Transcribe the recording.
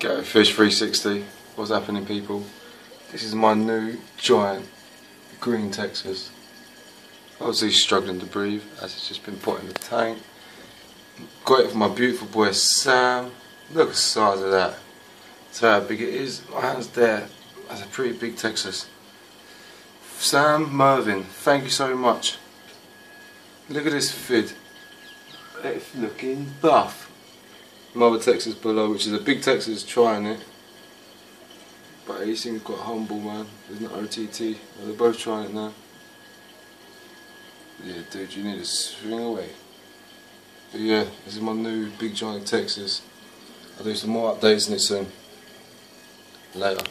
Go uh, Fish 360. What's happening, people? This is my new giant green Texas. Obviously struggling to breathe as it's just been put in the tank. Got it for my beautiful boy Sam. Look at the size of that. So how big it is. My hand's there. That's a pretty big Texas. Sam Mervin, thank you so much. Look at this fid. It's looking buff. Mother Texas below, which is a big Texas trying it. But he seems quite humble, man. There's no OTT. They're both trying it now. Yeah, dude, you need to swing away. But yeah, this is my new big giant Texas. I'll do some more updates on it soon. Later.